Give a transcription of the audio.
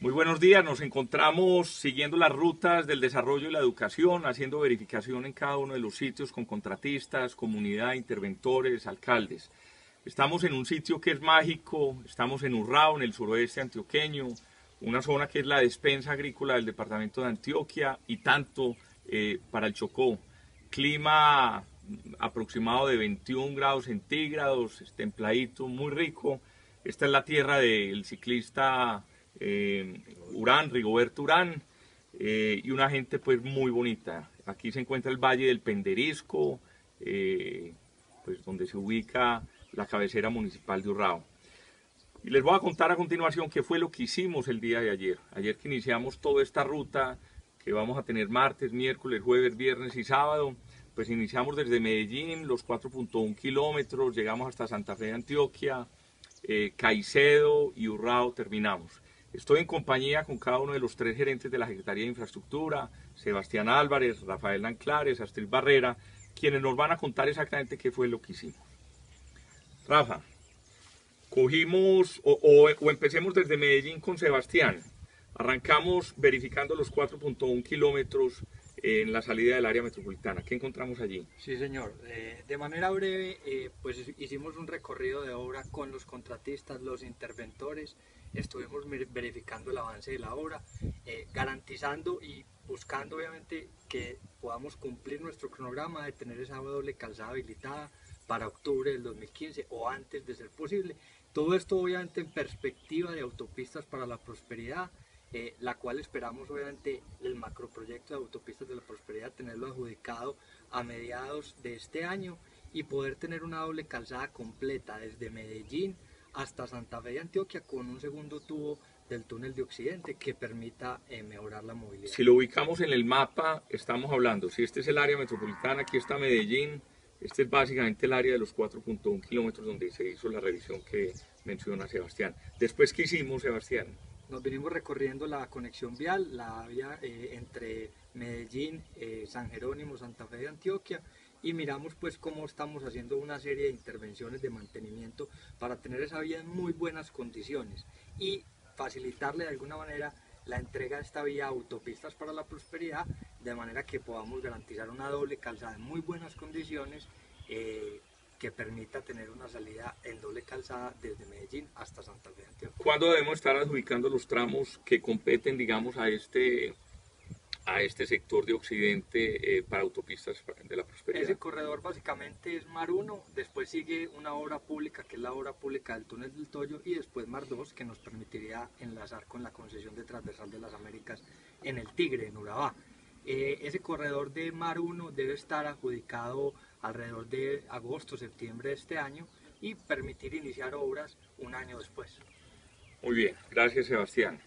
Muy buenos días, nos encontramos siguiendo las rutas del desarrollo y la educación, haciendo verificación en cada uno de los sitios con contratistas, comunidad, interventores, alcaldes. Estamos en un sitio que es mágico, estamos en Urrao, en el suroeste antioqueño, una zona que es la despensa agrícola del departamento de Antioquia y tanto eh, para el Chocó. Clima aproximado de 21 grados centígrados, templadito, muy rico. Esta es la tierra del ciclista eh, Urán, Rigoberto Urán, eh, y una gente pues muy bonita. Aquí se encuentra el Valle del Penderisco, eh, pues donde se ubica la cabecera municipal de Urrao. Y les voy a contar a continuación qué fue lo que hicimos el día de ayer. Ayer que iniciamos toda esta ruta que vamos a tener martes, miércoles, jueves, viernes y sábado, pues iniciamos desde Medellín, los 4.1 kilómetros, llegamos hasta Santa Fe de Antioquia, Caicedo y Urrao terminamos. Estoy en compañía con cada uno de los tres gerentes de la Secretaría de Infraestructura, Sebastián Álvarez, Rafael Anclares, Astrid Barrera, quienes nos van a contar exactamente qué fue lo que hicimos. Rafa, cogimos, o, empecemos desde Medellín con Sebastián. Arrancamos verificando los 4.1 kilómetros en la salida del área metropolitana. ¿Qué encontramos allí? Sí, señor. Eh, de manera breve, eh, pues hicimos un recorrido de obra con los contratistas, los interventores, estuvimos verificando el avance de la obra, eh, garantizando y buscando obviamente que podamos cumplir nuestro cronograma de tener esa doble calzada habilitada para octubre del 2015 o antes de ser posible. Todo esto obviamente en perspectiva de autopistas para la prosperidad, eh, la cual esperamos obviamente el macroproyecto de autopistas de la prosperidad tenerlo adjudicado a mediados de este año y poder tener una doble calzada completa desde Medellín hasta Santa Fe de Antioquia con un segundo tubo del túnel de Occidente que permita eh, mejorar la movilidad. Si lo ubicamos en el mapa, estamos hablando, si este es el área metropolitana, aquí está Medellín, este es básicamente el área de los 4.1 kilómetros donde se hizo la revisión que menciona Sebastián. Después, ¿qué hicimos, Sebastián? Nos venimos recorriendo la conexión vial, la vía eh, entre Medellín, eh, San Jerónimo, Santa Fe de Antioquia, y miramos pues cómo estamos haciendo una serie de intervenciones de mantenimiento para tener esa vía en muy buenas condiciones y facilitarle de alguna manera la entrega de esta vía a autopistas para la prosperidad de manera que podamos garantizar una doble calzada en muy buenas condiciones eh, que permita tener una salida en doble calzada desde Medellín hasta Santa Fe Antioquia. ¿Cuándo debemos estar adjudicando los tramos que competen digamos a este a este sector de Occidente eh, para autopistas de la prosperidad. Ese corredor básicamente es Mar 1, después sigue una obra pública que es la obra pública del túnel del Toyo y después Mar 2 que nos permitiría enlazar con la concesión de transversal de las Américas en el Tigre, en Urabá. Eh, ese corredor de Mar 1 debe estar adjudicado alrededor de agosto, septiembre de este año y permitir iniciar obras un año después. Muy bien, gracias Sebastián.